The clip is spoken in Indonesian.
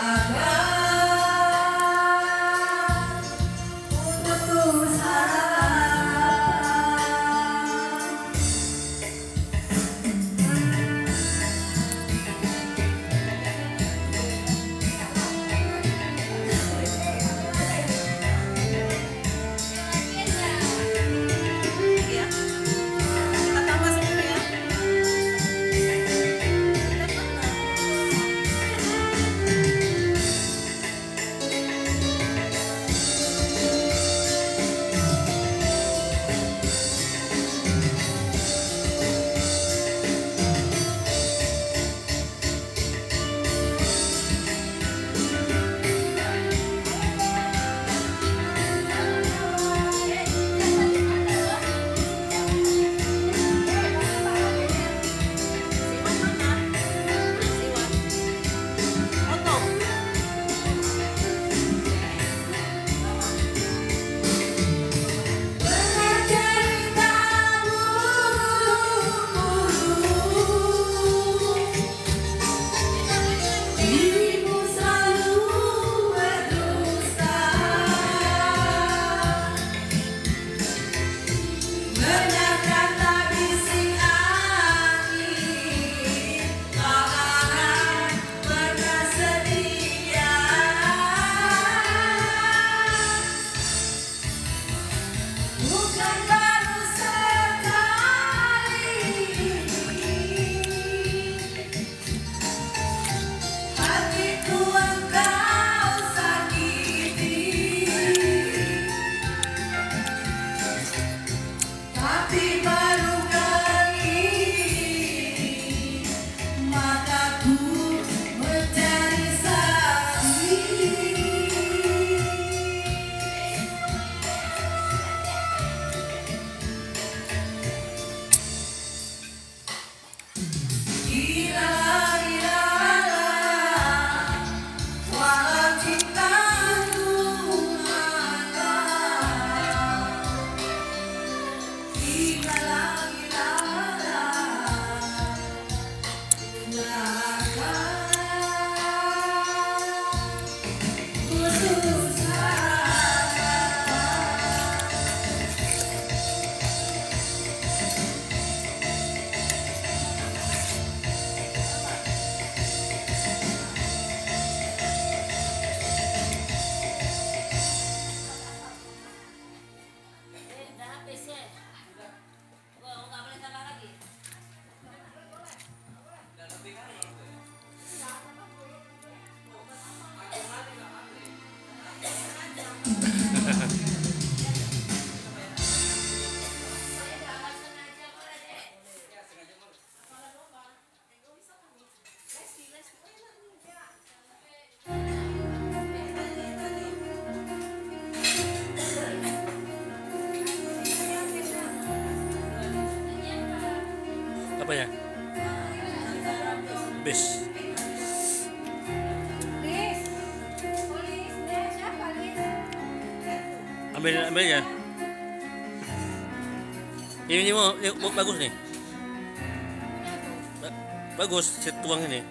Sagrada. Apa ya? Bis. Ambil ambil ya. Ini mau, ini bagus nih. Ba- bagus set tuang ini